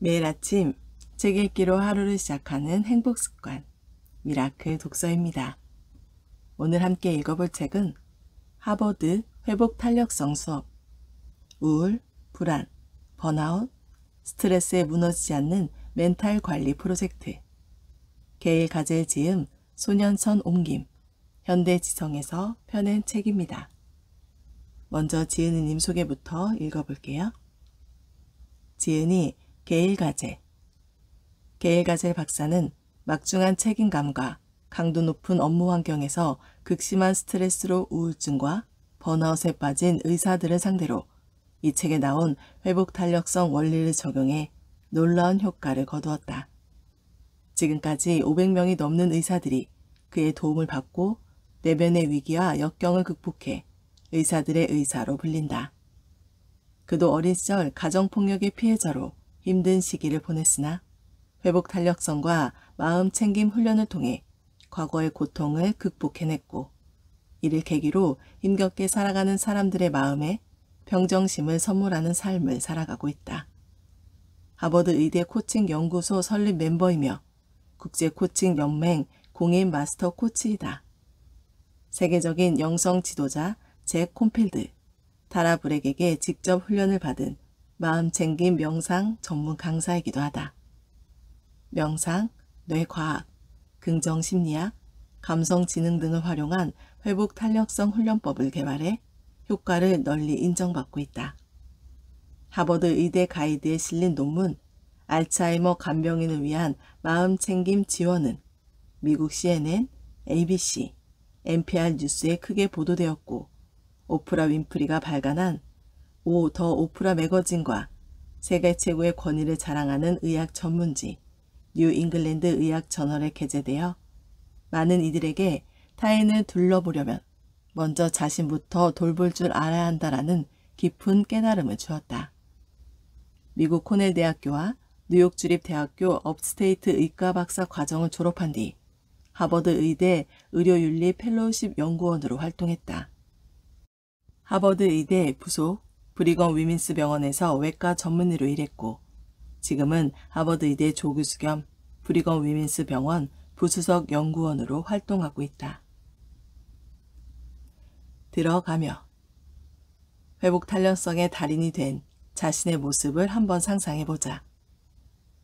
매일 아침 책 읽기로 하루를 시작하는 행복 습관 미라클 독서입니다. 오늘 함께 읽어볼 책은 하버드 회복 탄력성 수업 우울, 불안, 번아웃, 스트레스에 무너지지 않는 멘탈 관리 프로젝트 게일 가젤 지음 손현선 옮김 현대지성에서 펴낸 책입니다. 먼저 지은이님 소개부터 읽어볼게요. 지은이 게일 가젤 게일 가젤 박사는 막중한 책임감과 강도 높은 업무 환경에서 극심한 스트레스로 우울증과 번아웃에 빠진 의사들을 상대로 이 책에 나온 회복 탄력성 원리를 적용해 놀라운 효과를 거두었다. 지금까지 500명이 넘는 의사들이 그의 도움을 받고 내면의 위기와 역경을 극복해 의사들의 의사로 불린다. 그도 어린 시절 가정폭력의 피해자로 힘든 시기를 보냈으나 회복 탄력성과 마음 챙김 훈련을 통해 과거의 고통을 극복해냈고 이를 계기로 힘겹게 살아가는 사람들의 마음에 평정심을 선물하는 삶을 살아가고 있다. 하버드 의대 코칭 연구소 설립 멤버이며 국제 코칭 연맹 공인 마스터 코치이다. 세계적인 영성 지도자 잭 콤필드, 타라 브렉에게 직접 훈련을 받은 마음 챙김 명상 전문 강사이기도 하다. 명상, 뇌과학, 긍정심리학, 감성지능 등을 활용한 회복 탄력성 훈련법을 개발해 효과를 널리 인정받고 있다. 하버드 의대 가이드에 실린 논문 알츠하이머 간병인을 위한 마음 챙김 지원은 미국 CNN, ABC, NPR 뉴스에 크게 보도되었고 오프라 윈프리가 발간한 O, The Oprah Magazine과 세계 최고의 권위를 자랑하는 의학 전문지 뉴 잉글랜드 의학 저널에 게재되어 많은 이들에게 타인을 돌보려면 먼저 자신부터 돌볼 줄 알아야 한다라는 깊은 깨달음을 주었다. 미국 코넬 대학교와 뉴욕 주립 대학교 업스테이트 의과 박사 과정을 졸업한 뒤 하버드 의대 의료윤리 펠로우십 연구원으로 활동했다. 하버드 의대 부속 브리건 위민스 병원에서 외과 전문의로 일했고 지금은 하버드 의대 조교수 겸 브리건 위민스 병원 부수석 연구원으로 활동하고 있다. 들어가며 회복 탄력성의 달인이 된 자신의 모습을 한번 상상해보자.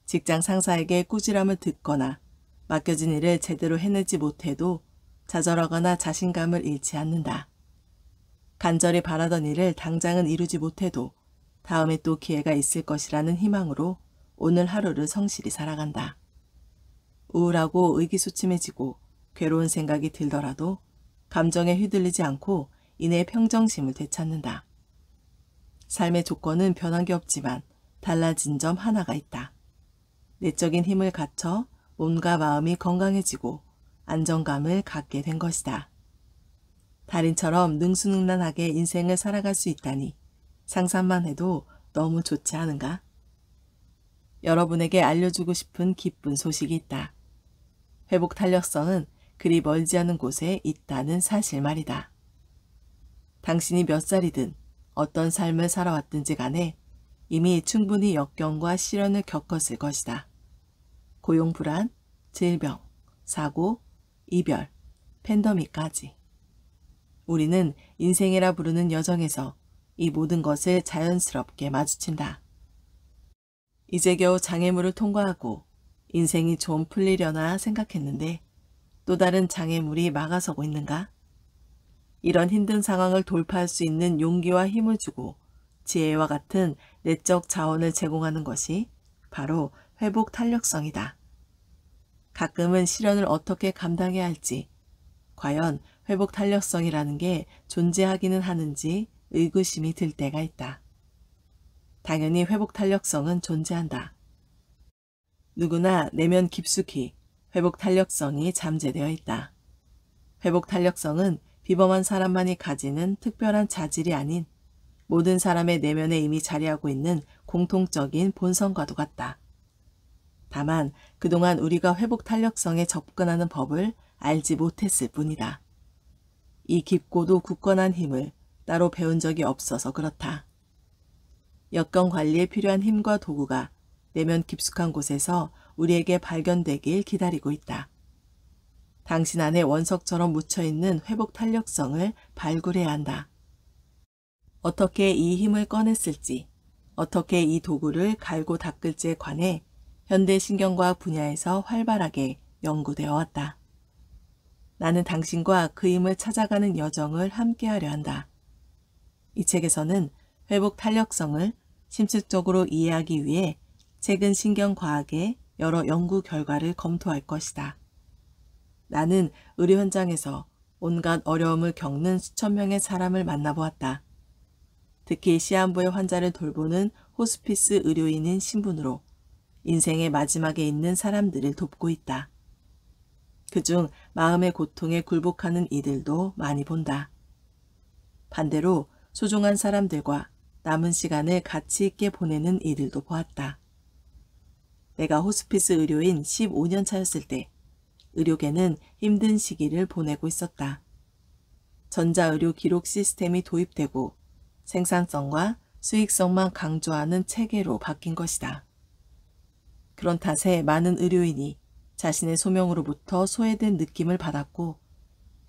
직장 상사에게 꾸지람을 듣거나 맡겨진 일을 제대로 해내지 못해도 좌절하거나 자신감을 잃지 않는다. 간절히 바라던 일을 당장은 이루지 못해도 다음에 또 기회가 있을 것이라는 희망으로 오늘 하루를 성실히 살아간다. 우울하고 의기소침해지고 괴로운 생각이 들더라도 감정에 휘둘리지 않고 이내 평정심을 되찾는다. 삶의 조건은 변한 게 없지만 달라진 점 하나가 있다. 내적인 힘을 갖춰 몸과 마음이 건강해지고 안정감을 갖게 된 것이다. 달인처럼 능수능란하게 인생을 살아갈 수 있다니 상상만 해도 너무 좋지 않은가? 여러분에게 알려주고 싶은 기쁜 소식이 있다. 회복 탄력성은 그리 멀지 않은 곳에 있다는 사실 말이다. 당신이 몇 살이든 어떤 삶을 살아왔든지 간에 이미 충분히 역경과 시련을 겪었을 것이다. 고용 불안, 질병, 사고, 이별, 팬더믹까지. 우리는 인생이라 부르는 여정에서 이 모든 것을 자연스럽게 마주친다. 이제 겨우 장애물을 통과하고 인생이 좀 풀리려나 생각했는데 또 다른 장애물이 막아서고 있는가? 이런 힘든 상황을 돌파할 수 있는 용기와 힘을 주고 지혜와 같은 내적 자원을 제공하는 것이 바로 회복 탄력성이다. 가끔은 시련을 어떻게 감당해야 할지, 과연 회복 탄력성이라는 게 존재하기는 하는지 의구심이 들 때가 있다. 당연히 회복 탄력성은 존재한다. 누구나 내면 깊숙이 회복 탄력성이 잠재되어 있다. 회복 탄력성은 비범한 사람만이 가지는 특별한 자질이 아닌 모든 사람의 내면에 이미 자리하고 있는 공통적인 본성과도 같다. 다만 그동안 우리가 회복 탄력성에 접근하는 법을 알지 못했을 뿐이다. 이 깊고도 굳건한 힘을 따로 배운 적이 없어서 그렇다. 역경 관리에 필요한 힘과 도구가 내면 깊숙한 곳에서 우리에게 발견되길 기다리고 있다. 당신 안에 원석처럼 묻혀있는 회복 탄력성을 발굴해야 한다. 어떻게 이 힘을 꺼냈을지, 어떻게 이 도구를 갈고 닦을지에 관해 현대 신경과학 분야에서 활발하게 연구되어 왔다. 나는 당신과 그 힘을 찾아가는 여정을 함께하려 한다. 이 책에서는 회복 탄력성을 심층적으로 이해하기 위해 최근 신경과학의 여러 연구 결과를 검토할 것이다. 나는 의료 현장에서 온갖 어려움을 겪는 수천 명의 사람을 만나보았다. 특히 시한부의 환자를 돌보는 호스피스 의료인인 신분으로 인생의 마지막에 있는 사람들을 돕고 있다. 그중 마음의 고통에 굴복하는 이들도 많이 본다. 반대로 소중한 사람들과 남은 시간을 가치 있게 보내는 이들도 보았다. 내가 호스피스 의료인 15년 차였을 때 의료계는 힘든 시기를 보내고 있었다. 전자의료 기록 시스템이 도입되고 생산성과 수익성만 강조하는 체계로 바뀐 것이다. 그런 탓에 많은 의료인이 자신의 소명으로부터 소외된 느낌을 받았고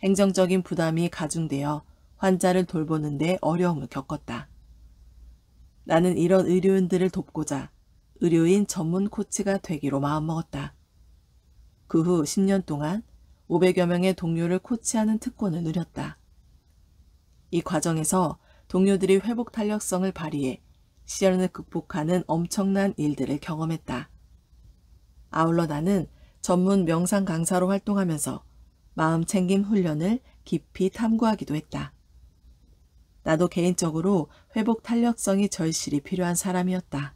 행정적인 부담이 가중되어 환자를 돌보는데 어려움을 겪었다. 나는 이런 의료인들을 돕고자 의료인 전문 코치가 되기로 마음먹었다. 그 후 10년 동안 500여 명의 동료를 코치하는 특권을 누렸다. 이 과정에서 동료들이 회복 탄력성을 발휘해 시련을 극복하는 엄청난 일들을 경험했다. 아울러 나는 전문 명상 강사로 활동하면서 마음 챙김 훈련을 깊이 탐구하기도 했다. 나도 개인적으로 회복 탄력성이 절실히 필요한 사람이었다.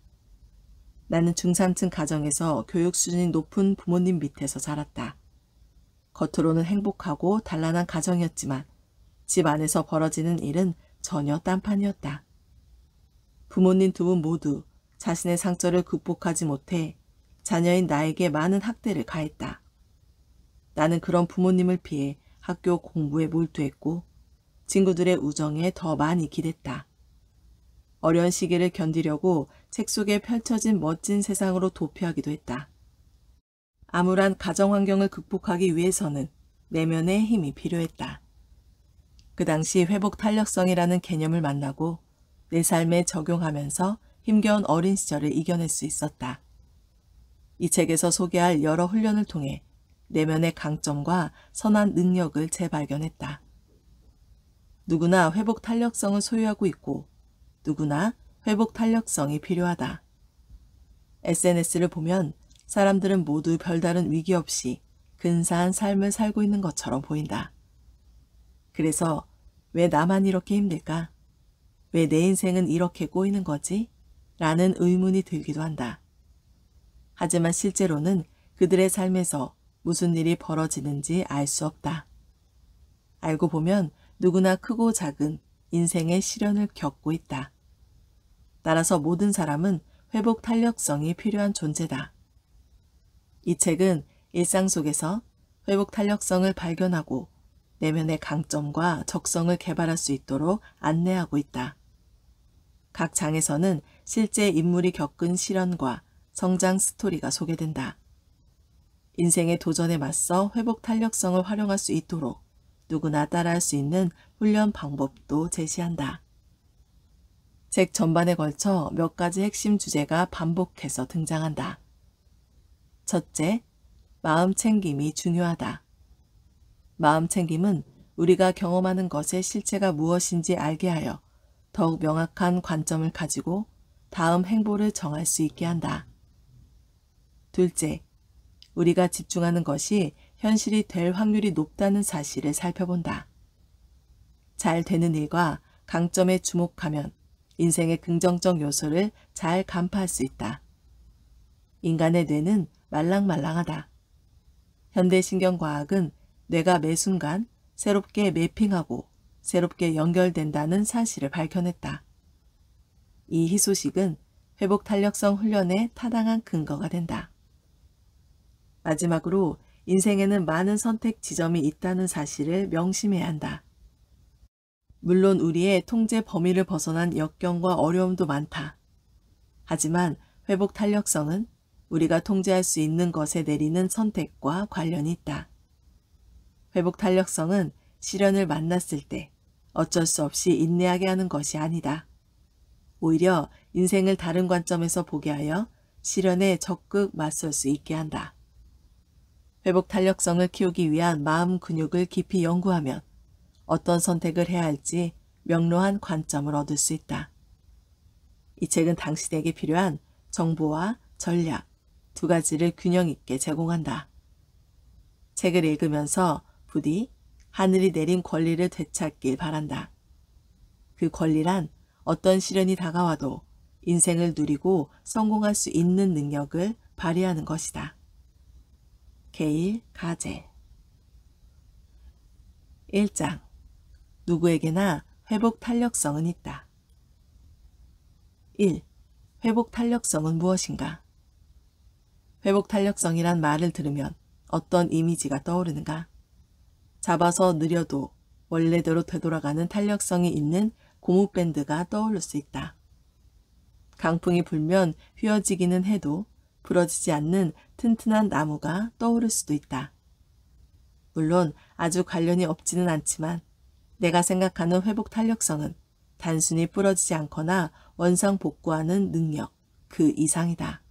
나는 중산층 가정에서 교육 수준이 높은 부모님 밑에서 자랐다. 겉으로는 행복하고 단란한 가정이었지만 집 안에서 벌어지는 일은 전혀 딴판이었다. 부모님 두 분 모두 자신의 상처를 극복하지 못해 자녀인 나에게 많은 학대를 가했다. 나는 그런 부모님을 피해 학교 공부에 몰두했고 친구들의 우정에 더 많이 기댔다. 어려운 시기를 견디려고 책 속에 펼쳐진 멋진 세상으로 도피하기도 했다. 암울한 가정 환경을 극복하기 위해서는 내면의 힘이 필요했다. 그 당시 회복 탄력성이라는 개념을 만나고 내 삶에 적용하면서 힘겨운 어린 시절을 이겨낼 수 있었다. 이 책에서 소개할 여러 훈련을 통해 내면의 강점과 선한 능력을 재발견했다. 누구나 회복 탄력성을 소유하고 있고 누구나 회복 탄력성이 필요하다. SNS를 보면 사람들은 모두 별다른 위기 없이 근사한 삶을 살고 있는 것처럼 보인다. 그래서 왜 나만 이렇게 힘들까? 왜 내 인생은 이렇게 꼬이는 거지? 라는 의문이 들기도 한다. 하지만 실제로는 그들의 삶에서 무슨 일이 벌어지는지 알 수 없다. 알고 보면 누구나 크고 작은 인생의 시련을 겪고 있다. 따라서 모든 사람은 회복 탄력성이 필요한 존재다. 이 책은 일상 속에서 회복 탄력성을 발견하고 내면의 강점과 적성을 개발할 수 있도록 안내하고 있다. 각 장에서는 실제 인물이 겪은 시련과 성장 스토리가 소개된다. 인생의 도전에 맞서 회복 탄력성을 활용할 수 있도록 누구나 따라할 수 있는 훈련 방법도 제시한다. 책 전반에 걸쳐 몇 가지 핵심 주제가 반복해서 등장한다. 첫째, 마음 챙김이 중요하다. 마음 챙김은 우리가 경험하는 것의 실체가 무엇인지 알게 하여 더욱 명확한 관점을 가지고 다음 행보를 정할 수 있게 한다. 둘째, 우리가 집중하는 것이 현실이 될 확률이 높다는 사실을 살펴본다. 잘 되는 일과 강점에 주목하면 인생의 긍정적 요소를 잘 간파할 수 있다. 인간의 뇌는 말랑말랑하다. 현대신경과학은 뇌가 매 순간 새롭게 매핑하고 새롭게 연결된다는 사실을 밝혀냈다. 이 희소식은 회복 탄력성 훈련에 타당한 근거가 된다. 마지막으로 인생에는 많은 선택 지점이 있다는 사실을 명심해야 한다. 물론 우리의 통제 범위를 벗어난 역경과 어려움도 많다. 하지만 회복 탄력성은 우리가 통제할 수 있는 것에 내리는 선택과 관련이 있다. 회복 탄력성은 시련을 만났을 때 어쩔 수 없이 인내하게 하는 것이 아니다. 오히려 인생을 다른 관점에서 보게 하여 시련에 적극 맞설 수 있게 한다. 회복 탄력성을 키우기 위한 마음 근육을 깊이 연구하면 어떤 선택을 해야 할지 명료한 관점을 얻을 수 있다. 이 책은 당신에게 필요한 정보와 전략 두 가지를 균형 있게 제공한다. 책을 읽으면서 부디 하늘이 내린 권리를 되찾길 바란다. 그 권리란 어떤 시련이 다가와도 인생을 누리고 성공할 수 있는 능력을 발휘하는 것이다. 개일 가제 1장 누구에게나 회복 탄력성은 있다. 1. 회복 탄력성은 무엇인가? 회복 탄력성이란 말을 들으면 어떤 이미지가 떠오르는가? 잡아서 느려도 원래대로 되돌아가는 탄력성이 있는 고무밴드가 떠오를 수 있다. 강풍이 불면 휘어지기는 해도 부러지지 않는 튼튼한 나무가 떠오를 수도 있다. 물론 아주 관련이 없지는 않지만 내가 생각하는 회복 탄력성은 단순히 부러지지 않거나 원상 복구하는 능력 그 이상이다.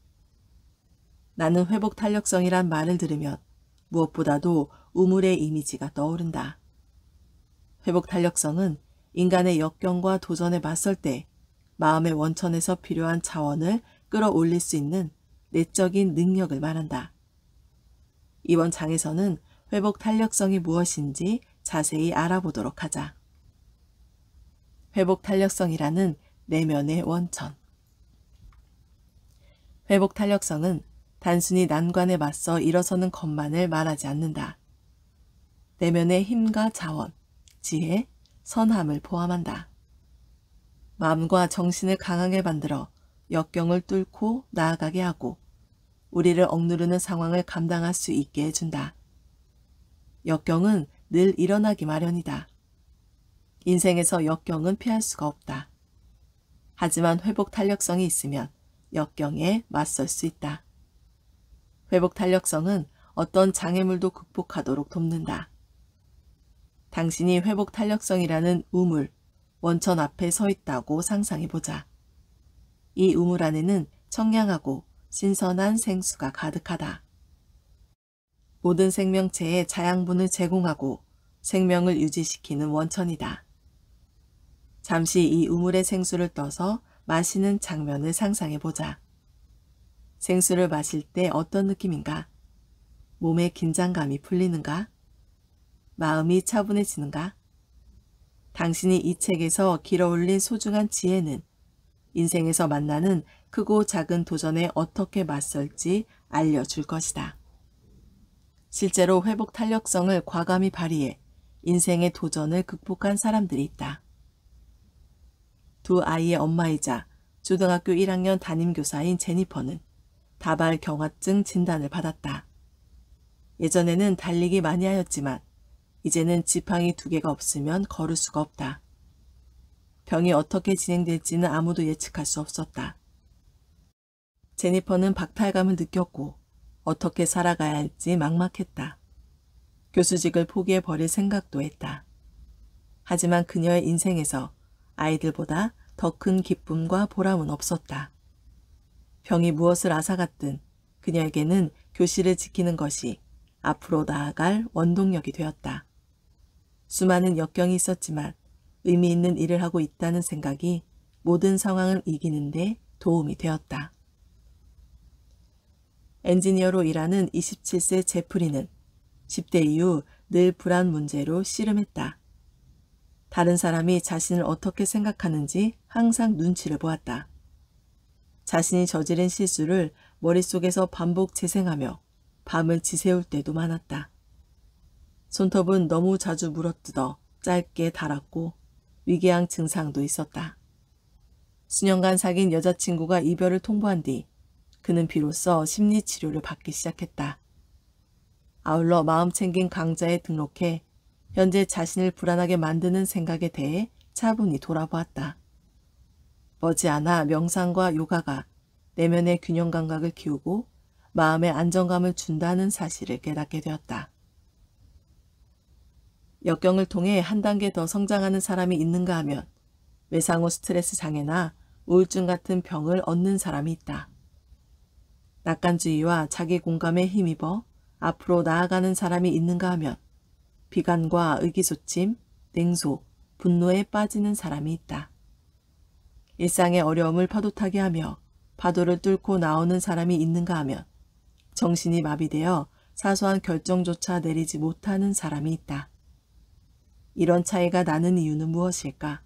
나는 회복 탄력성이란 말을 들으면 무엇보다도 우물의 이미지가 떠오른다. 회복 탄력성은 인간의 역경과 도전에 맞설 때 마음의 원천에서 필요한 자원을 끌어올릴 수 있는 내적인 능력을 말한다. 이번 장에서는 회복 탄력성이 무엇인지 자세히 알아보도록 하자. 회복 탄력성이라는 내면의 원천. 회복 탄력성은 단순히 난관에 맞서 일어서는 것만을 말하지 않는다. 내면의 힘과 자원, 지혜, 선함을 포함한다. 마음과 정신을 강하게 만들어 역경을 뚫고 나아가게 하고 우리를 억누르는 상황을 감당할 수 있게 해준다. 역경은 늘 일어나기 마련이다. 인생에서 역경은 피할 수가 없다. 하지만 회복 탄력성이 있으면 역경에 맞설 수 있다. 회복 탄력성은 어떤 장애물도 극복하도록 돕는다. 당신이 회복 탄력성이라는 우물, 원천 앞에 서 있다고 상상해보자. 이 우물 안에는 청량하고 신선한 생수가 가득하다. 모든 생명체에 자양분을 제공하고 생명을 유지시키는 원천이다. 잠시 이 우물의 생수를 떠서 마시는 장면을 상상해보자. 생수를 마실 때 어떤 느낌인가? 몸의 긴장감이 풀리는가? 마음이 차분해지는가? 당신이 이 책에서 길어올린 소중한 지혜는 인생에서 만나는 크고 작은 도전에 어떻게 맞설지 알려줄 것이다. 실제로 회복 탄력성을 과감히 발휘해 인생의 도전을 극복한 사람들이 있다. 두 아이의 엄마이자 초등학교 1학년 담임교사인 제니퍼는 다발 경화증 진단을 받았다. 예전에는 달리기 많이 하였지만 이제는 지팡이 두 개가 없으면 걸을 수가 없다. 병이 어떻게 진행될지는 아무도 예측할 수 없었다. 제니퍼는 박탈감을 느꼈고 어떻게 살아가야 할지 막막했다. 교수직을 포기해 버릴 생각도 했다. 하지만 그녀의 인생에서 아이들보다 더 큰 기쁨과 보람은 없었다. 병이 무엇을 앗아갔든 그녀에게는 교실을 지키는 것이 앞으로 나아갈 원동력이 되었다. 수많은 역경이 있었지만 의미 있는 일을 하고 있다는 생각이 모든 상황을 이기는데 도움이 되었다. 엔지니어로 일하는 27세 제프리는 10대 이후 늘 불안 문제로 씨름했다. 다른 사람이 자신을 어떻게 생각하는지 항상 눈치를 보았다. 자신이 저지른 실수를 머릿속에서 반복 재생하며 밤을 지새울 때도 많았다. 손톱은 너무 자주 물어뜯어 짧게 달았고 위궤양 증상도 있었다. 수년간 사귄 여자친구가 이별을 통보한 뒤 그는 비로소 심리치료를 받기 시작했다. 아울러 마음 챙긴 강좌에 등록해 현재 자신을 불안하게 만드는 생각에 대해 차분히 돌아보았다. 머지않아 명상과 요가가 내면의 균형 감각을 키우고 마음의 안정감을 준다는 사실을 깨닫게 되었다. 역경을 통해 한 단계 더 성장하는 사람이 있는가 하면 외상후 스트레스 장애나 우울증 같은 병을 얻는 사람이 있다. 낙관주의와 자기 공감에 힘입어 앞으로 나아가는 사람이 있는가 하면 비관과 의기소침, 냉소, 분노에 빠지는 사람이 있다. 일상의 어려움을 파도타게 하며 파도를 뚫고 나오는 사람이 있는가 하면 정신이 마비되어 사소한 결정조차 내리지 못하는 사람이 있다. 이런 차이가 나는 이유는 무엇일까?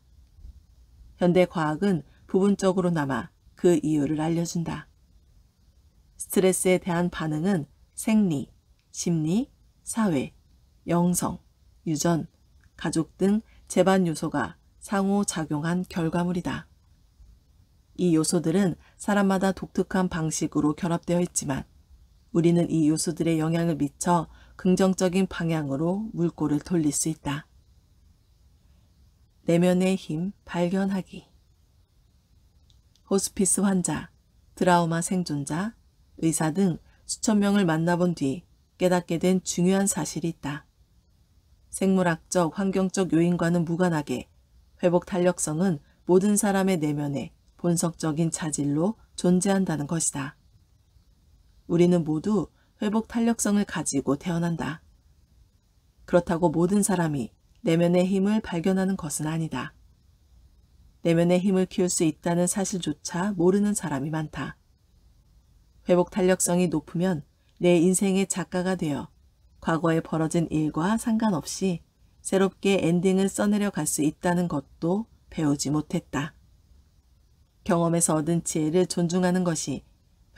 현대 과학은 부분적으로나마 그 이유를 알려준다. 스트레스에 대한 반응은 생리, 심리, 사회, 영성, 유전, 가족 등 재반 요소가 상호작용한 결과물이다. 이 요소들은 사람마다 독특한 방식으로 결합되어 있지만 우리는 이 요소들의 영향을 미쳐 긍정적인 방향으로 물꼬를 돌릴 수 있다. 내면의 힘 발견하기 호스피스 환자, 드라우마 생존자, 의사 등 수천 명을 만나본 뒤 깨닫게 된 중요한 사실이 있다. 생물학적, 환경적 요인과는 무관하게 회복 탄력성은 모든 사람의 내면에 본성적인 자질로 존재한다는 것이다. 우리는 모두 회복 탄력성을 가지고 태어난다. 그렇다고 모든 사람이 내면의 힘을 발견하는 것은 아니다. 내면의 힘을 키울 수 있다는 사실조차 모르는 사람이 많다. 회복 탄력성이 높으면 내 인생의 작가가 되어 과거에 벌어진 일과 상관없이 새롭게 엔딩을 써내려 갈 수 있다는 것도 배우지 못했다. 경험에서 얻은 지혜를 존중하는 것이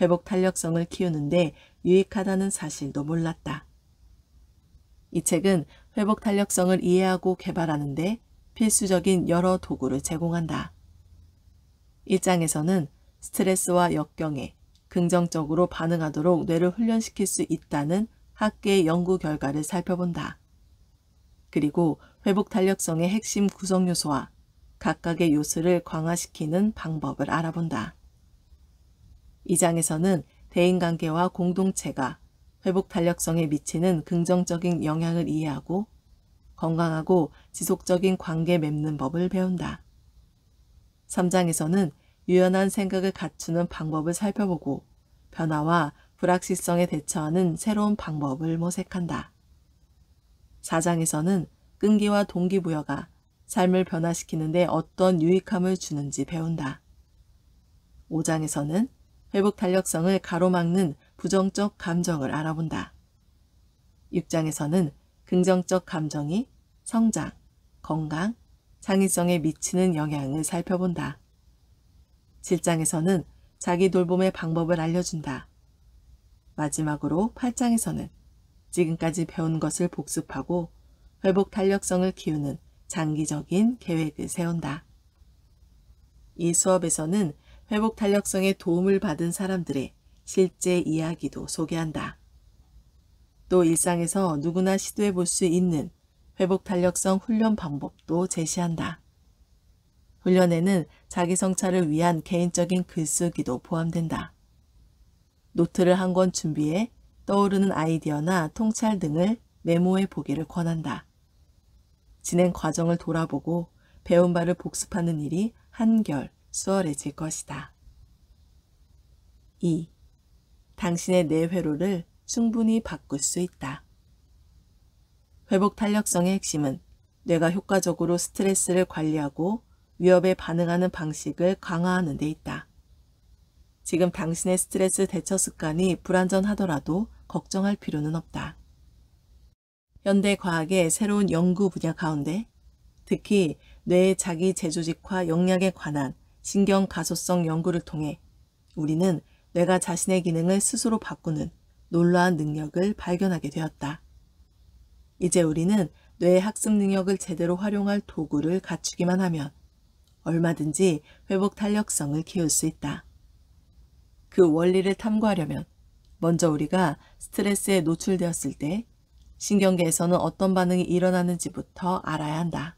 회복 탄력성을 키우는데 유익하다는 사실도 몰랐다. 이 책은 회복 탄력성을 이해하고 개발하는데 필수적인 여러 도구를 제공한다. 1장에서는 스트레스와 역경에 긍정적으로 반응하도록 뇌를 훈련시킬 수 있다는 학계의 연구 결과를 살펴본다. 그리고 회복 탄력성의 핵심 구성 요소와 각각의 요소를 강화시키는 방법을 알아본다. 2장에서는 대인관계와 공동체가 회복 탄력성에 미치는 긍정적인 영향을 이해하고 건강하고 지속적인 관계 맺는 법을 배운다. 3장에서는 유연한 생각을 갖추는 방법을 살펴보고 변화와 불확실성에 대처하는 새로운 방법을 모색한다. 4장에서는 끈기와 동기부여가 삶을 변화시키는데 어떤 유익함을 주는지 배운다. 5장에서는 회복 탄력성을 가로막는 부정적 감정을 알아본다. 6장에서는 긍정적 감정이 성장, 건강, 창의성에 미치는 영향을 살펴본다. 7장에서는 자기 돌봄의 방법을 알려준다. 마지막으로 8장에서는 지금까지 배운 것을 복습하고 회복 탄력성을 키우는 장기적인 계획을 세운다. 이 수업에서는 회복 탄력성에 도움을 받은 사람들의 실제 이야기도 소개한다. 또 일상에서 누구나 시도해 볼 수 있는 회복 탄력성 훈련 방법도 제시한다. 훈련에는 자기 성찰을 위한 개인적인 글쓰기도 포함된다. 노트를 한 권 준비해 떠오르는 아이디어나 통찰 등을 메모해 보기를 권한다. 진행 과정을 돌아보고 배운 바를 복습하는 일이 한결 수월해질 것이다. 2. 당신의 뇌회로를 충분히 바꿀 수 있다. 회복 탄력성의 핵심은 뇌가 효과적으로 스트레스를 관리하고 위협에 반응하는 방식을 강화하는 데 있다. 지금 당신의 스트레스 대처 습관이 불완전하더라도 걱정할 필요는 없다. 현대 과학의 새로운 연구 분야 가운데 특히 뇌의 자기 재조직화 역량에 관한 신경 가소성 연구를 통해 우리는 뇌가 자신의 기능을 스스로 바꾸는 놀라운 능력을 발견하게 되었다. 이제 우리는 뇌의 학습 능력을 제대로 활용할 도구를 갖추기만 하면 얼마든지 회복 탄력성을 키울 수 있다. 그 원리를 탐구하려면 먼저 우리가 스트레스에 노출되었을 때 신경계에서는 어떤 반응이 일어나는지부터 알아야 한다.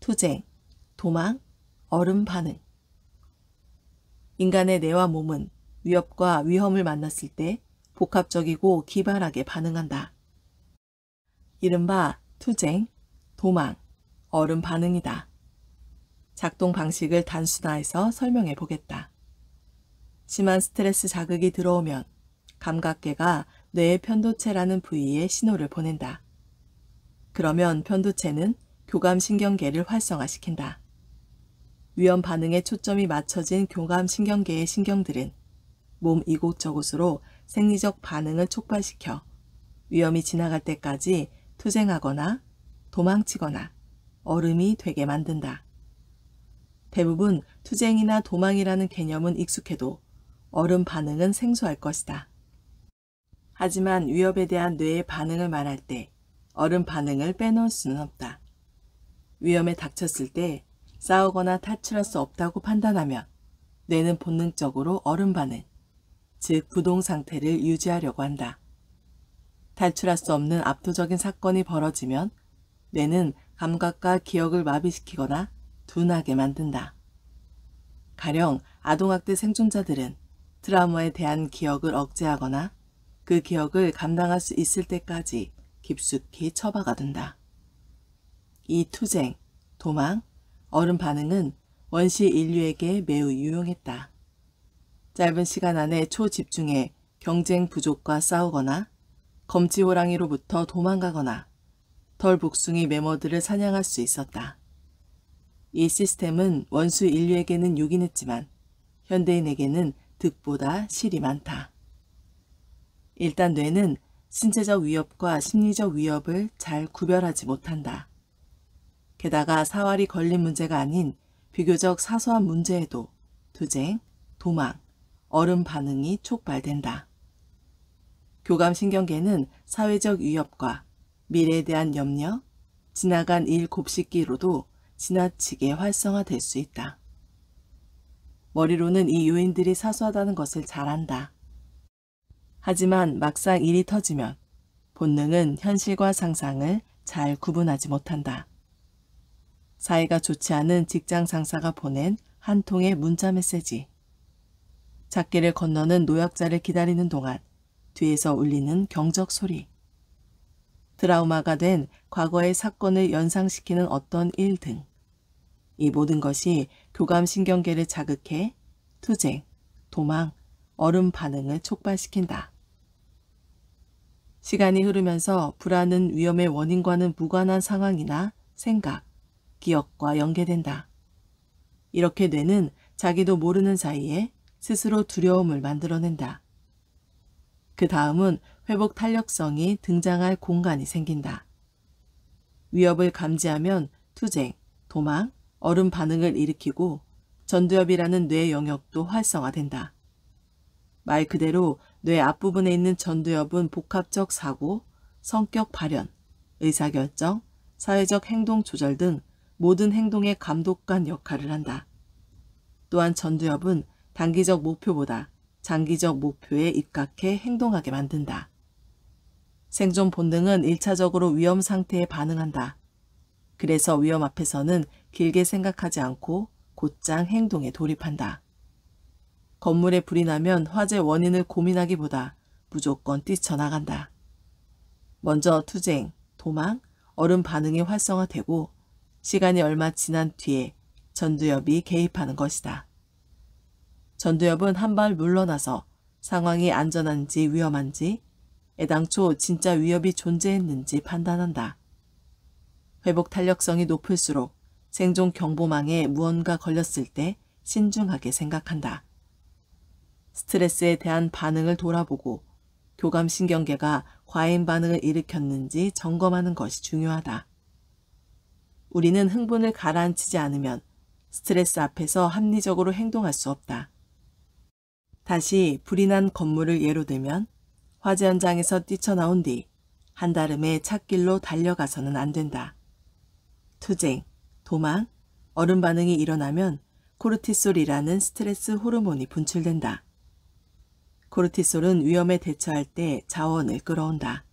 투쟁, 도망, 얼음 반응. 인간의 뇌와 몸은 위협과 위험을 만났을 때 복합적이고 기발하게 반응한다. 이른바 투쟁, 도망, 얼음 반응이다. 작동 방식을 단순화해서 설명해 보겠다. 심한 스트레스 자극이 들어오면 감각계가 뇌의 편도체라는 부위에 신호를 보낸다. 그러면 편도체는 교감신경계를 활성화시킨다. 위험 반응에 초점이 맞춰진 교감신경계의 신경들은 몸 이곳저곳으로 생리적 반응을 촉발시켜 위험이 지나갈 때까지 투쟁하거나 도망치거나 얼음이 되게 만든다. 대부분 투쟁이나 도망이라는 개념은 익숙해도 얼음 반응은 생소할 것이다. 하지만 위협에 대한 뇌의 반응을 말할 때 얼음 반응을 빼놓을 수는 없다. 위험에 닥쳤을 때 싸우거나 탈출할 수 없다고 판단하면 뇌는 본능적으로 얼음 반응, 즉 부동 상태를 유지하려고 한다. 탈출할 수 없는 압도적인 사건이 벌어지면 뇌는 감각과 기억을 마비시키거나 둔하게 만든다. 가령 아동학대 생존자들은 트라우마에 대한 기억을 억제하거나 그 기억을 감당할 수 있을 때까지 깊숙이 처박아 둔다. 이 투쟁, 도망, 얼음 반응은 원시 인류에게 매우 유용했다. 짧은 시간 안에 초집중해 경쟁 부족과 싸우거나 검지 호랑이로부터 도망가거나 덜 복숭이 메머드를 사냥할 수 있었다. 이 시스템은 원수 인류에게는 요긴했지만 현대인에게는 득보다 실이 많다. 일단 뇌는 신체적 위협과 심리적 위협을 잘 구별하지 못한다. 게다가 사활이 걸린 문제가 아닌 비교적 사소한 문제에도 투쟁, 도망, 얼음 반응이 촉발된다. 교감신경계는 사회적 위협과 미래에 대한 염려, 지나간 일 곱씹기로도 지나치게 활성화될 수 있다. 머리로는 이 요인들이 사소하다는 것을 잘 안다. 하지만 막상 일이 터지면 본능은 현실과 상상을 잘 구분하지 못한다. 사이가 좋지 않은 직장 상사가 보낸 한 통의 문자 메시지. 작게를 건너는 노약자를 기다리는 동안 뒤에서 울리는 경적 소리. 드라우마가 된 과거의 사건을 연상시키는 어떤 일 등. 이 모든 것이 교감신경계를 자극해 투쟁, 도망, 얼음 반응을 촉발시킨다. 시간이 흐르면서 불안은 위험의 원인과는 무관한 상황이나 생각, 기억과 연계된다. 이렇게 뇌는 자기도 모르는 사이에 스스로 두려움을 만들어낸다. 그 다음은 회복 탄력성이 등장할 공간이 생긴다. 위협을 감지하면 투쟁, 도망, 얼음 반응을 일으키고 전두엽이라는 뇌 영역도 활성화된다. 말 그대로 뇌 앞부분에 있는 전두엽은 복합적 사고, 성격 발현, 의사결정, 사회적 행동 조절 등 모든 행동의 감독관 역할을 한다. 또한 전두엽은 단기적 목표보다 장기적 목표에 입각해 행동하게 만든다. 생존 본능은 1차적으로 위험 상태에 반응한다. 그래서 위험 앞에서는 길게 생각하지 않고 곧장 행동에 돌입한다. 건물에 불이 나면 화재 원인을 고민하기보다 무조건 뛰쳐나간다. 먼저 투쟁, 도망, 얼음 반응이 활성화되고 시간이 얼마 지난 뒤에 전두엽이 개입하는 것이다. 전두엽은 한 발 물러나서 상황이 안전한지 위험한지 애당초 진짜 위협이 존재했는지 판단한다. 회복 탄력성이 높을수록 생존 경보망에 무언가 걸렸을 때 신중하게 생각한다. 스트레스에 대한 반응을 돌아보고 교감신경계가 과잉 반응을 일으켰는지 점검하는 것이 중요하다. 우리는 흥분을 가라앉히지 않으면 스트레스 앞에서 합리적으로 행동할 수 없다. 다시 불이 난 건물을 예로 들면 화재 현장에서 뛰쳐나온 뒤 한달음에 찻길로 달려가서는 안 된다. 투쟁, 도망, 얼음 반응이 일어나면 코르티솔이라는 스트레스 호르몬이 분출된다. 코르티솔은 위험에 대처할 때 자원을 끌어온다.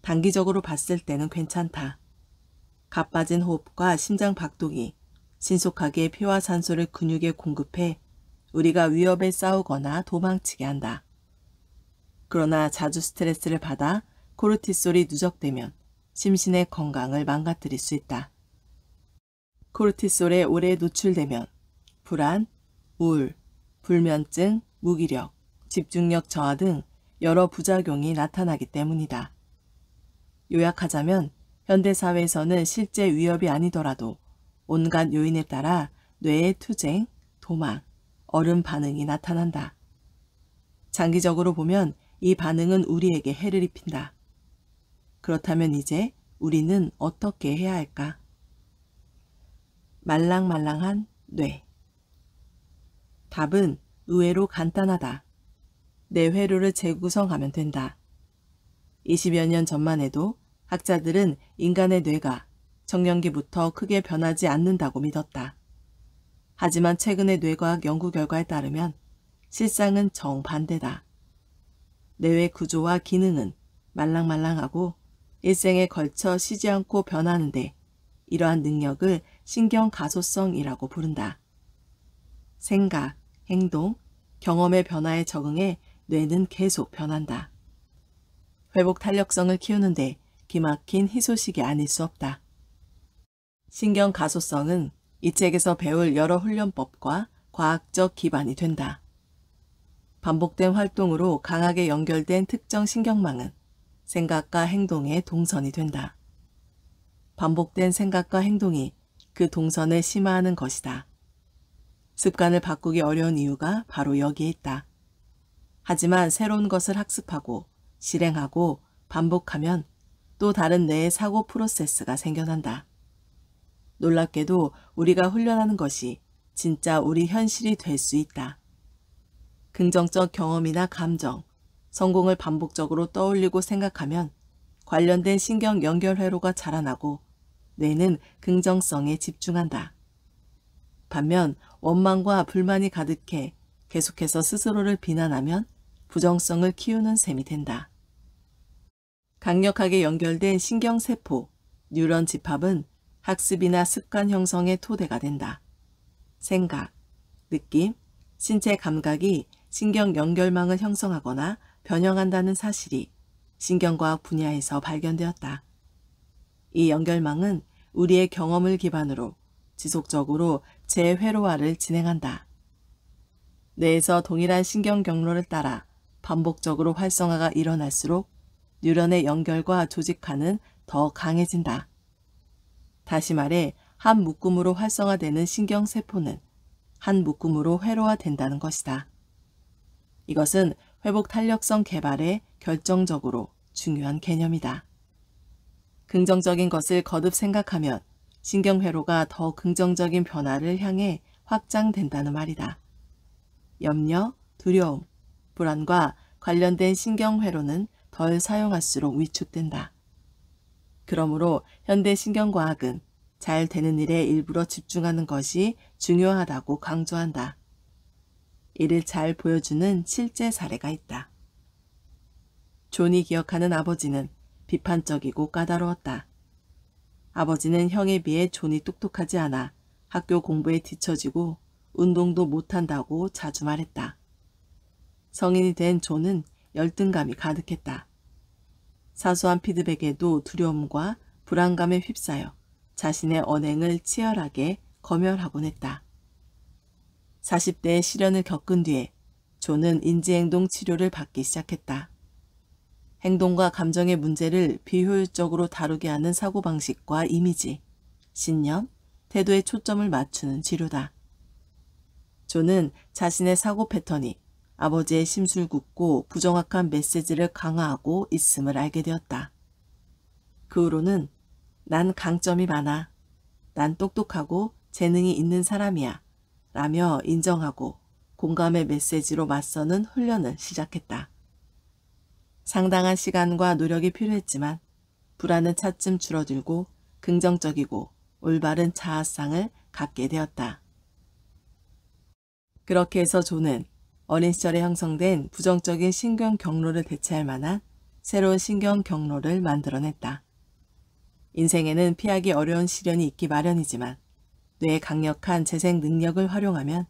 단기적으로 봤을 때는 괜찮다. 가빠진 호흡과 심장 박동이 신속하게 폐와 산소를 근육에 공급해 우리가 위협에 싸우거나 도망치게 한다. 그러나 자주 스트레스를 받아 코르티솔이 누적되면 심신의 건강을 망가뜨릴 수 있다. 코르티솔에 오래 노출되면 불안, 우울, 불면증, 무기력, 집중력 저하 등 여러 부작용이 나타나기 때문이다. 요약하자면 현대사회에서는 실제 위협이 아니더라도 온갖 요인에 따라 뇌의 투쟁, 도망, 얼음 반응이 나타난다. 장기적으로 보면 이 반응은 우리에게 해를 입힌다. 그렇다면 이제 우리는 어떻게 해야 할까? 말랑말랑한 뇌. 답은 의외로 간단하다. 뇌 회로를 재구성하면 된다. 20여 년 전만 해도 학자들은 인간의 뇌가 청년기부터 크게 변하지 않는다고 믿었다. 하지만 최근의 뇌과학 연구 결과에 따르면 실상은 정반대다. 뇌의 구조와 기능은 말랑말랑하고 일생에 걸쳐 쉬지 않고 변하는데 이러한 능력을 신경가소성이라고 부른다. 생각, 행동, 경험의 변화에 적응해 뇌는 계속 변한다. 회복 탄력성을 키우는데 기막힌 희소식이 아닐 수 없다. 신경 가소성은 이 책에서 배울 여러 훈련법과 과학적 기반이 된다. 반복된 활동으로 강하게 연결된 특정 신경망은 생각과 행동의 동선이 된다. 반복된 생각과 행동이 그 동선을 심화하는 것이다. 습관을 바꾸기 어려운 이유가 바로 여기에 있다. 하지만 새로운 것을 학습하고 실행하고 반복하면 또 다른 뇌의 사고 프로세스가 생겨난다. 놀랍게도 우리가 훈련하는 것이 진짜 우리 현실이 될 수 있다. 긍정적 경험이나 감정, 성공을 반복적으로 떠올리고 생각하면 관련된 신경 연결 회로가 자라나고 뇌는 긍정성에 집중한다. 반면 원망과 불만이 가득해 계속해서 스스로를 비난하면 부정성을 키우는 셈이 된다. 강력하게 연결된 신경세포, 뉴런 집합은 학습이나 습관 형성의 토대가 된다. 생각, 느낌, 신체 감각이 신경 연결망을 형성하거나 변형한다는 사실이 신경과학 분야에서 발견되었다. 이 연결망은 우리의 경험을 기반으로 지속적으로 재회로화를 진행한다. 뇌에서 동일한 신경 경로를 따라 반복적으로 활성화가 일어날수록 뉴런의 연결과 조직화는 더 강해진다. 다시 말해 한 묶음으로 활성화되는 신경세포는 한 묶음으로 회로화된다는 것이다. 이것은 회복 탄력성 개발에 결정적으로 중요한 개념이다. 긍정적인 것을 거듭 생각하면 신경회로가 더 긍정적인 변화를 향해 확장된다는 말이다. 염려, 두려움, 불안과 관련된 신경회로는 덜 사용할수록 위축된다. 그러므로 현대 신경과학은 잘 되는 일에 일부러 집중하는 것이 중요하다고 강조한다. 이를 잘 보여주는 실제 사례가 있다. 존이 기억하는 아버지는 비판적이고 까다로웠다. 아버지는 형에 비해 존이 똑똑하지 않아 학교 공부에 뒤처지고 운동도 못한다고 자주 말했다. 성인이 된 존은 열등감이 가득했다. 사소한 피드백에도 두려움과 불안감에 휩싸여 자신의 언행을 치열하게 검열하곤 했다. 40대의 시련을 겪은 뒤에 존은 인지행동 치료를 받기 시작했다. 행동과 감정의 문제를 비효율적으로 다루게 하는 사고방식과 이미지, 신념, 태도에 초점을 맞추는 치료다. 존은 자신의 사고 패턴이 아버지의 심술궂고 부정확한 메시지를 강화하고 있음을 알게 되었다. 그 후로는 난 강점이 많아. 난 똑똑하고 재능이 있는 사람이야. 라며 인정하고 공감의 메시지로 맞서는 훈련을 시작했다. 상당한 시간과 노력이 필요했지만 불안은 차츰 줄어들고 긍정적이고 올바른 자아상을 갖게 되었다. 그렇게 해서 조는 어린 시절에 형성된 부정적인 신경 경로를 대체할 만한 새로운 신경 경로를 만들어냈다. 인생에는 피하기 어려운 시련이 있기 마련이지만 뇌의 강력한 재생 능력을 활용하면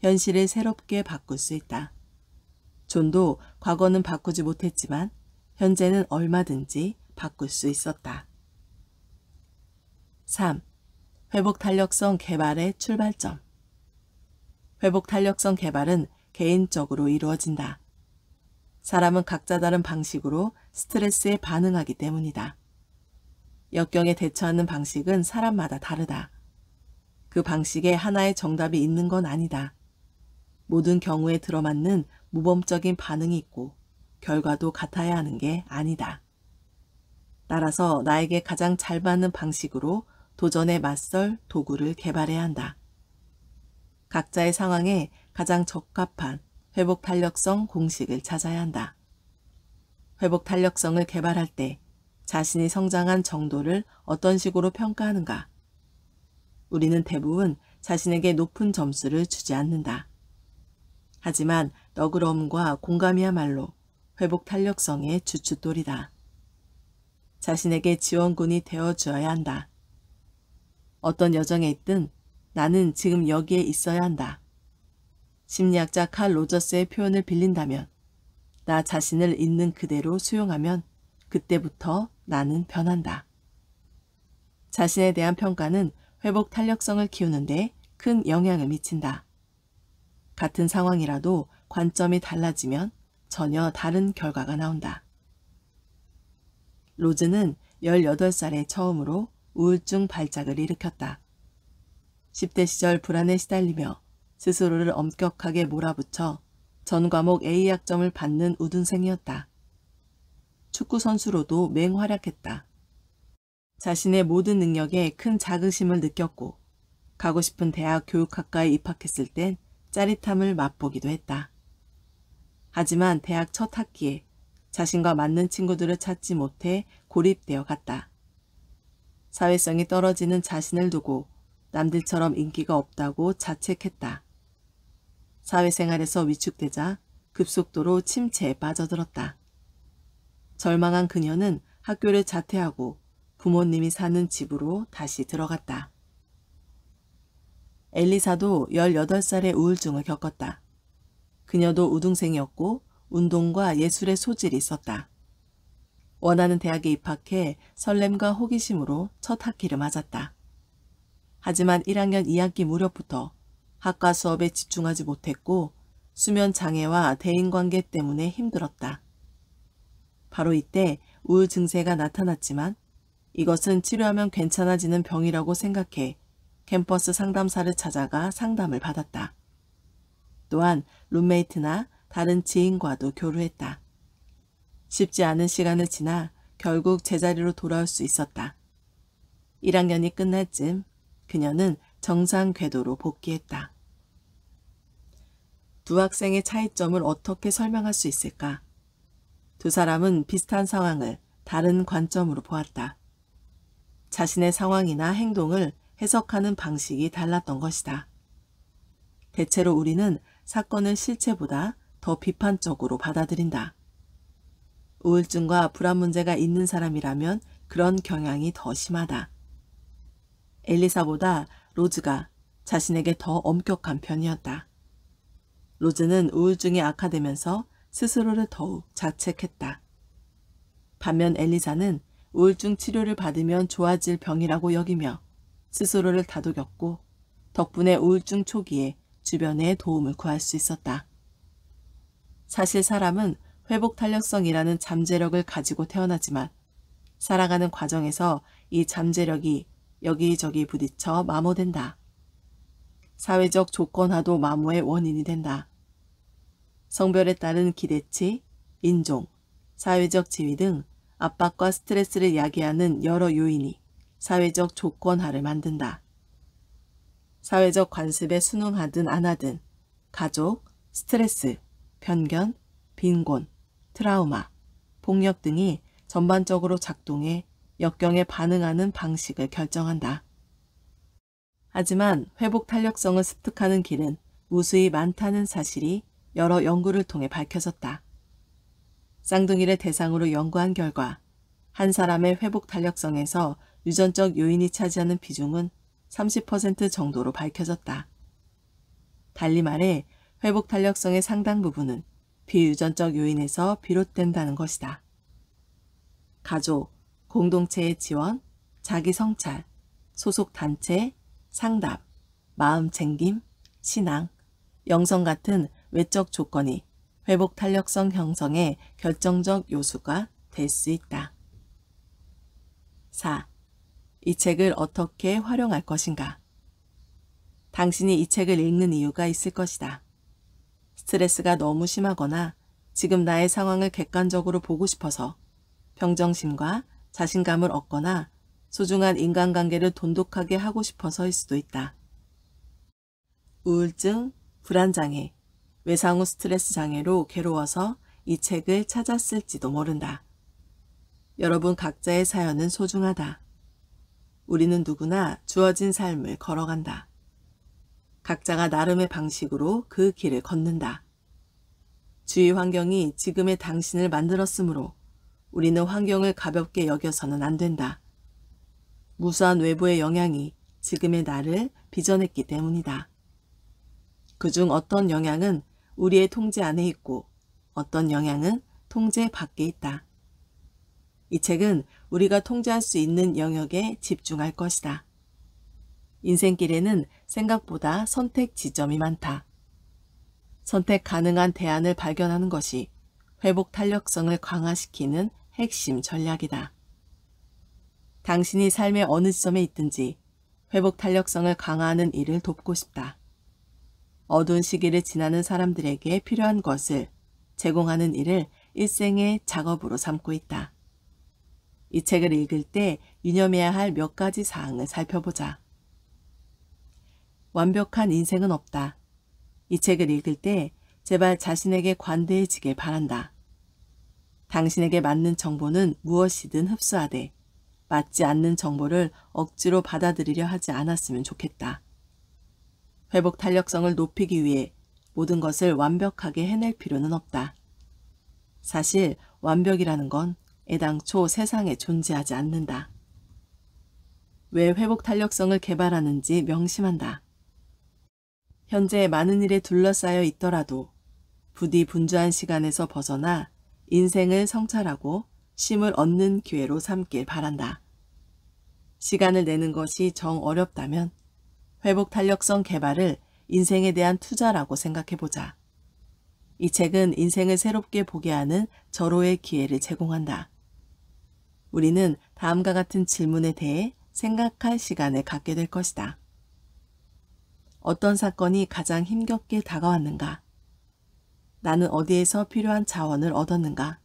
현실을 새롭게 바꿀 수 있다. 존도 과거는 바꾸지 못했지만 현재는 얼마든지 바꿀 수 있었다. 3. 회복 탄력성 개발의 출발점 회복 탄력성 개발은 개인적으로 이루어진다. 사람은 각자 다른 방식으로 스트레스에 반응하기 때문이다. 역경에 대처하는 방식은 사람마다 다르다. 그 방식에 하나의 정답이 있는 건 아니다. 모든 경우에 들어맞는 모범적인 반응이 있고 결과도 같아야 하는 게 아니다. 따라서 나에게 가장 잘 맞는 방식으로 도전에 맞설 도구를 개발해야 한다. 각자의 상황에 가장 적합한 회복 탄력성 공식을 찾아야 한다. 회복 탄력성을 개발할 때 자신이 성장한 정도를 어떤 식으로 평가하는가? 우리는 대부분 자신에게 높은 점수를 주지 않는다. 하지만 너그러움과 공감이야말로 회복 탄력성의 주춧돌이다. 자신에게 지원군이 되어주어야 한다. 어떤 여정에 있든 나는 지금 여기에 있어야 한다. 심리학자 칼 로저스의 표현을 빌린다면 나 자신을 있는 그대로 수용하면 그때부터 나는 변한다. 자신에 대한 평가는 회복 탄력성을 키우는데 큰 영향을 미친다. 같은 상황이라도 관점이 달라지면 전혀 다른 결과가 나온다. 로즈는 18살에 처음으로 우울증 발작을 일으켰다. 10대 시절 불안에 시달리며 스스로를 엄격하게 몰아붙여 전 과목 A학점을 받는 우등생이었다. 축구 선수로도 맹활약했다. 자신의 모든 능력에 큰 자긍심을 느꼈고 가고 싶은 대학 교육학과에 입학했을 땐 짜릿함을 맛보기도 했다. 하지만 대학 첫 학기에 자신과 맞는 친구들을 찾지 못해 고립되어 갔다. 사회성이 떨어지는 자신을 두고 남들처럼 인기가 없다고 자책했다. 사회생활에서 위축되자 급속도로 침체에 빠져들었다. 절망한 그녀는 학교를 자퇴하고 부모님이 사는 집으로 다시 들어갔다. 엘리사도 18살의 우울증을 겪었다. 그녀도 우등생이었고 운동과 예술의 소질이 있었다. 원하는 대학에 입학해 설렘과 호기심으로 첫 학기를 맞았다. 하지만 1학년 2학기 무렵부터 학과 수업에 집중하지 못했고 수면 장애와 대인관계 때문에 힘들었다. 바로 이때 우울 증세가 나타났지만 이것은 치료하면 괜찮아지는 병이라고 생각해 캠퍼스 상담사를 찾아가 상담을 받았다. 또한 룸메이트나 다른 지인과도 교류했다. 쉽지 않은 시간을 지나 결국 제자리로 돌아올 수 있었다. 1학년이 끝날 쯤 그녀는 정상 궤도로 복귀했다. 두 학생의 차이점을 어떻게 설명할 수 있을까? 두 사람은 비슷한 상황을 다른 관점으로 보았다. 자신의 상황이나 행동을 해석하는 방식이 달랐던 것이다. 대체로 우리는 사건을 실체보다 더 비판적으로 받아들인다. 우울증과 불안 문제가 있는 사람이라면 그런 경향이 더 심하다. 엘리사보다 로즈가 자신에게 더 엄격한 편이었다. 로즈는 우울증이 악화되면서 스스로를 더욱 자책했다. 반면 엘리사는 우울증 치료를 받으면 좋아질 병이라고 여기며 스스로를 다독였고 덕분에 우울증 초기에 주변의 도움을 구할 수 있었다. 사실 사람은 회복 탄력성이라는 잠재력을 가지고 태어나지만 살아가는 과정에서 이 잠재력이 여기저기 부딪혀 마모된다. 사회적 조건화도 마모의 원인이 된다. 성별에 따른 기대치, 인종, 사회적 지위 등 압박과 스트레스를 야기하는 여러 요인이 사회적 조건화를 만든다. 사회적 관습에 순응하든 안 하든 가족, 스트레스, 편견, 빈곤, 트라우마, 폭력 등이 전반적으로 작동해 역경에 반응하는 방식을 결정한다. 하지만 회복 탄력성을 습득하는 길은 무수히 많다는 사실이 여러 연구를 통해 밝혀졌다. 쌍둥이를 대상으로 연구한 결과 한 사람의 회복 탄력성에서 유전적 요인이 차지하는 비중은 30% 정도로 밝혀졌다. 달리 말해 회복 탄력성의 상당 부분은 비유전적 요인에서 비롯된다는 것이다. 가족, 공동체의 지원, 자기 성찰, 소속 단체, 상담, 마음 챙김, 신앙, 영성 같은 외적 조건이 회복 탄력성 형성의 결정적 요소가 될 수 있다. 4. 이 책을 어떻게 활용할 것인가? 당신이 이 책을 읽는 이유가 있을 것이다. 스트레스가 너무 심하거나 지금 나의 상황을 객관적으로 보고 싶어서 평정심과 자신감을 얻거나 소중한 인간관계를 돈독하게 하고 싶어서일 수도 있다. 우울증, 불안장애, 외상후 스트레스 장애로 괴로워서 이 책을 찾았을지도 모른다. 여러분 각자의 사연은 소중하다. 우리는 누구나 주어진 삶을 걸어간다. 각자가 나름의 방식으로 그 길을 걷는다. 주위 환경이 지금의 당신을 만들었으므로 우리는 환경을 가볍게 여겨서는 안 된다. 무수한 외부의 영향이 지금의 나를 빚어냈기 때문이다. 그중 어떤 영향은 우리의 통제 안에 있고 어떤 영향은 통제 밖에 있다. 이 책은 우리가 통제할 수 있는 영역에 집중할 것이다. 인생길에는 생각보다 선택 지점이 많다. 선택 가능한 대안을 발견하는 것이 회복 탄력성을 강화시키는 핵심 전략이다. 당신이 삶의 어느 지점에 있든지 회복 탄력성을 강화하는 일을 돕고 싶다. 어두운 시기를 지나는 사람들에게 필요한 것을 제공하는 일을 일생의 작업으로 삼고 있다. 이 책을 읽을 때 유념해야 할 몇 가지 사항을 살펴보자. 완벽한 인생은 없다. 이 책을 읽을 때 제발 자신에게 관대해지길 바란다. 당신에게 맞는 정보는 무엇이든 흡수하되 맞지 않는 정보를 억지로 받아들이려 하지 않았으면 좋겠다. 회복 탄력성을 높이기 위해 모든 것을 완벽하게 해낼 필요는 없다. 사실 완벽이라는 건 애당초 세상에 존재하지 않는다. 왜 회복 탄력성을 개발하는지 명심한다. 현재 많은 일에 둘러싸여 있더라도 부디 분주한 시간에서 벗어나 인생을 성찰하고 쉼을 얻는 기회로 삼길 바란다. 시간을 내는 것이 정 어렵다면 회복 탄력성 개발을 인생에 대한 투자라고 생각해보자. 이 책은 인생을 새롭게 보게 하는 절호의 기회를 제공한다. 우리는 다음과 같은 질문에 대해 생각할 시간을 갖게 될 것이다. 어떤 사건이 가장 힘겹게 다가왔는가? 나는 어디에서 필요한 자원을 얻었는가?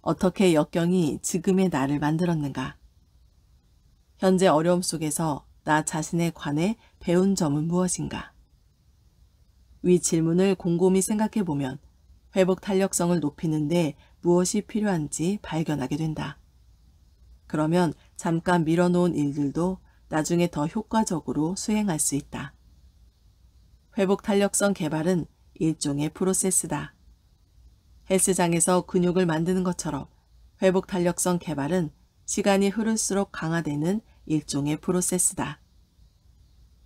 어떻게 역경이 지금의 나를 만들었는가? 현재 어려움 속에서 나 자신에 관해 배운 점은 무엇인가? 위 질문을 곰곰이 생각해 보면 회복 탄력성을 높이는데 무엇이 필요한지 발견하게 된다. 그러면 잠깐 밀어놓은 일들도 나중에 더 효과적으로 수행할 수 있다. 회복 탄력성 개발은 일종의 프로세스다. 헬스장에서 근육을 만드는 것처럼 회복 탄력성 개발은 시간이 흐를수록 강화되는 일종의 프로세스다.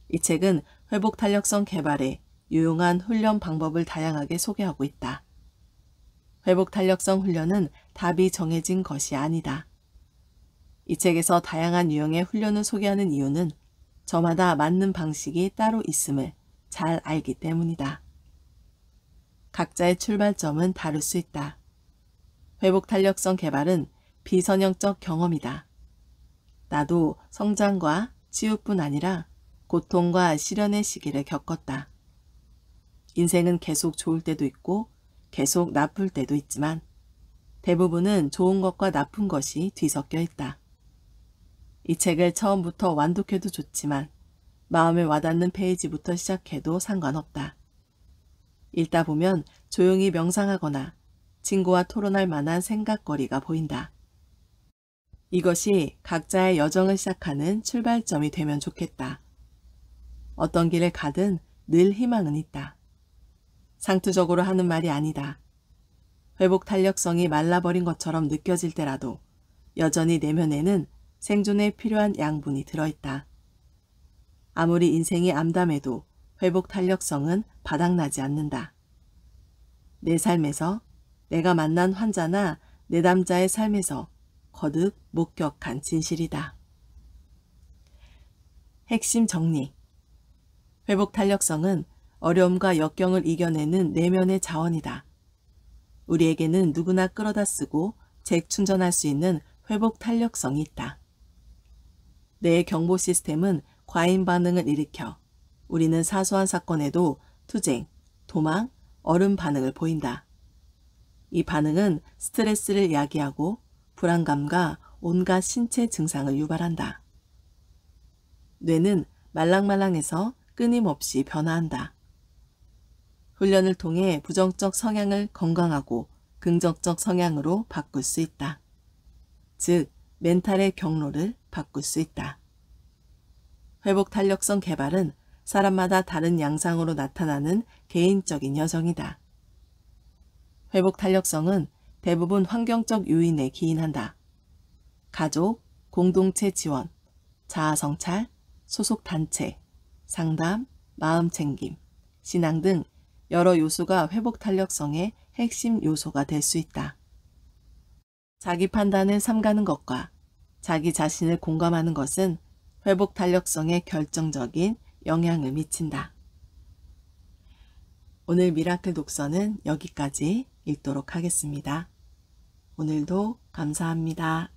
이 책은 회복 탄력성 개발에 유용한 훈련 방법을 다양하게 소개하고 있다. 회복 탄력성 훈련은 답이 정해진 것이 아니다. 이 책에서 다양한 유형의 훈련을 소개하는 이유는 저마다 맞는 방식이 따로 있음을 잘 알기 때문이다. 각자의 출발점은 다를 수 있다. 회복 탄력성 개발은 비선형적 경험이다. 나도 성장과 치유뿐 아니라 고통과 시련의 시기를 겪었다. 인생은 계속 좋을 때도 있고 계속 나쁠 때도 있지만 대부분은 좋은 것과 나쁜 것이 뒤섞여 있다. 이 책을 처음부터 완독해도 좋지만 마음에 와닿는 페이지부터 시작해도 상관없다. 읽다 보면 조용히 명상하거나 친구와 토론할 만한 생각거리가 보인다. 이것이 각자의 여정을 시작하는 출발점이 되면 좋겠다. 어떤 길을 가든 늘 희망은 있다. 상투적으로 하는 말이 아니다. 회복 탄력성이 말라버린 것처럼 느껴질 때라도 여전히 내면에는 생존에 필요한 양분이 들어있다. 아무리 인생이 암담해도 회복 탄력성은 바닥나지 않는다. 내 삶에서 내가 만난 환자나 내담자의 삶에서 거듭 목격한 진실이다. 핵심 정리 회복 탄력성은 어려움과 역경을 이겨내는 내면의 자원이다. 우리에게는 누구나 끌어다 쓰고 재충전할 수 있는 회복 탄력성이 있다. 뇌의 경보 시스템은 과잉 반응을 일으켜 우리는 사소한 사건에도 투쟁, 도망, 얼음 반응을 보인다. 이 반응은 스트레스를 야기하고 불안감과 온갖 신체 증상을 유발한다. 뇌는 말랑말랑해서 끊임없이 변화한다. 훈련을 통해 부정적 성향을 건강하고 긍정적 성향으로 바꿀 수 있다. 즉, 멘탈의 경로를 바꿀 수 있다. 회복 탄력성 개발은 사람마다 다른 양상으로 나타나는 개인적인 여정이다. 회복 탄력성은 대부분 환경적 요인에 기인한다. 가족, 공동체 지원, 자아 성찰, 소속 단체, 상담, 마음 챙김, 신앙 등 여러 요소가 회복 탄력성의 핵심 요소가 될 수 있다. 자기 판단을 삼가는 것과 자기 자신을 공감하는 것은 회복 탄력성에 결정적인 영향을 미친다. 오늘 미라클 독서는 여기까지 읽도록 하겠습니다. 오늘도 감사합니다.